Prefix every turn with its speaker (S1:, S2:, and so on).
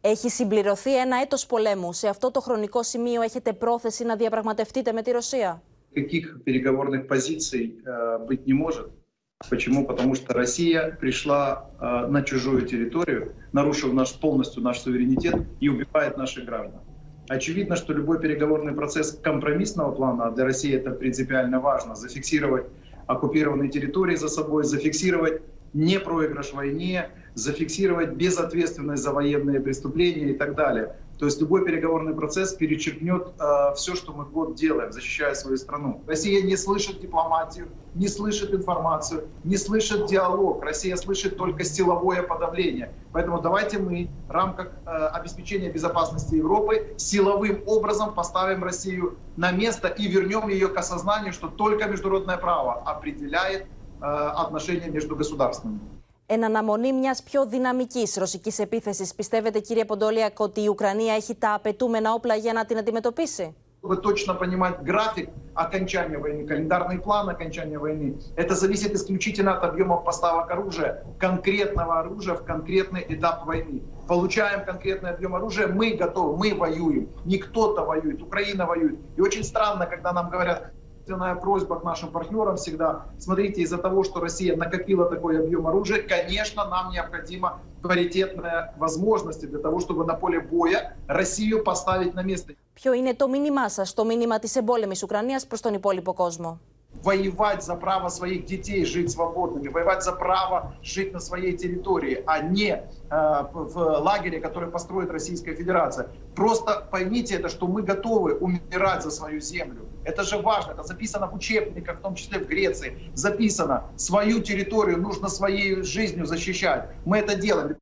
S1: Έχει συμπληρωθεί ένα έτος πολέμου. Σε αυτό το χρονικό σημείο έχετε πρόθεση να διαπραγματευτείτε με τη Ρωσία.
S2: Каких переговорных позиций э, быть не может. Почему? Потому что Россия пришла э, на чужую территорию, нарушив наш, полностью наш суверенитет и убивает наших граждан. Очевидно, что любой переговорный процесс компромиссного плана, а для России это принципиально важно, зафиксировать оккупированные территории за собой, зафиксировать не проигрыш в войне, зафиксировать безответственность за военные преступления и так далее. То есть любой переговорный процесс перечеркнет э, все, что мы год делаем, защищая свою страну. Россия не слышит дипломатию, не слышит информацию, не слышит диалог. Россия слышит только силовое подавление. Поэтому давайте мы в рамках э, обеспечения безопасности Европы силовым образом поставим Россию на место и вернем ее к осознанию, что только международное право определяет э, отношения между государствами.
S1: Εν αναμονή μια πιο δυναμική ρωσική επίθεση, πιστεύετε, κύριε Ποντόλιακ, ότι η Ουκρανία έχει τα απαιτούμενα όπλα για να την αντιμετωπίσει.
S2: Чтобы точно понимать график окончания войны, календарный план окончания войны, это зависит исключительно от объемов поставок оружия, конкретного оружия в конкретный этап войны. Получаем конкретный объем оружия, мы готовы, мы воюем, не кто-то воюет, Украина воюет. И очень странно, когда нам говорят, единственная просьба к нашим партнерам всегда, смотрите, из-за того, что Россия накопила такой объем оружия, конечно, нам необходимо паритетные возможности для того, чтобы на поле боя Россию поставить на место.
S1: Ποιο είναι το μήνυμά σας, το μήνυμα της εμπόλεμης Ουκρανίας προς τον υπόλοιπο κόσμο.
S2: Воевать за право своих детей жить свободными, воевать за право жить на своей территории, а не э, в лагере, который построит Российская Федерация. Просто поймите это, что мы готовы умирать за свою землю. Это же важно, это записано в учебниках, в том числе в Греции. Записано, свою территорию нужно своей жизнью защищать. Мы это делаем.